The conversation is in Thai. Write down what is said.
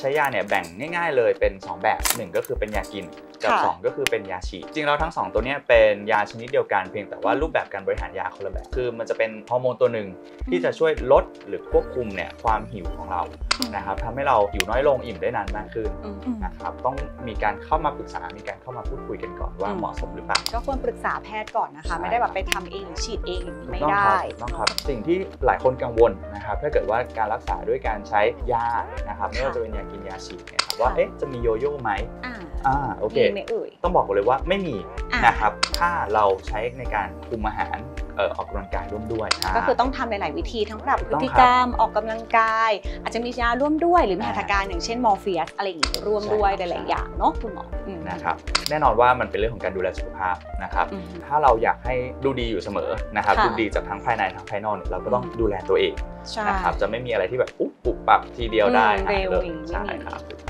ใช้ยาเนี่ยแบ่งง่ายๆเลยเป็น 2 แบบหนึ่งก็คือเป็นยากินกับค่ะสองก็คือเป็นยาฉีดจริงแล้วทั้งสองตัวเนี้ยเป็นยาชนิดเดียวกันเพียงแต่ว่ารูปแบบการบริหารยาคนละแบบคือมันจะเป็นฮอร์โมนตัวหนึ่งที่จะช่วยลดหรือควบคุมเนี่ยความหิวของเรานะครับทำให้เราหิวน้อยลงอิ่มได้นานมากขึ้นอืมนะครับต้องมีการเข้ามาปรึกษา มีการเข้ามาพูดคุยกันก่อนว่าอืมเหมาะสมหรือเปล่า ก็ควรปรึกษาแพทย์ก่อนนะคะใช่ไม่ได้แบบไปทำเองหรือฉีดเองอย่างนี้ไม่ถูกต้องได้ครับถูกต้องครับสิ่งที่หลายคนกังวลนะครับ ถ้าเกิดว่าการรักษาด้วยการใช้ยานะครับไม่ว่าจะเป็นยากินยาฉีดเนี่ยครับว่าค่ะเอ๊ะจะมีโยโย่ไหมอ่าอ่าโอเคมีไหมเอ่ยต้องบอกก่อนเลยว่าไม่มีอะนะครับถ้าเราใช้ในการคุมอาหารเอ่อออกกำลังกายร่วมด้วยาก็คือต้องทำหลาย ๆ วิธีทั้งปรับถูกพฤต้องติครับกรรมออกกำลังกาย อาจจะมียาร่วมด้วย หรือมีอ่าหัตถการอย่างเช่นมอร์ฟีสอะไรอย่างนี้ร่วมใช่ด้วยครับหลาย ๆ อย่างเนาะคุณหมออืมนะครับแน่นอนว่ามันเป็นเรื่องของการดูแลสุขภาพนะครับอืมถ้าเราอยากให้ดูดีอยู่เสมอนะครับค่ะดูดีจากทั้งภายในทั้งภายนอกเนี่ยเราก็ต้องดูแลตัวเองใช่นะครับจะไม่มีอะไรที่แบบอุ๊บปุบปับทีเดียวได้อืมหายเร็วเลยอย่างนี้ใช่ไม่มีครับถูกต้อง